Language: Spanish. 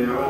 generaba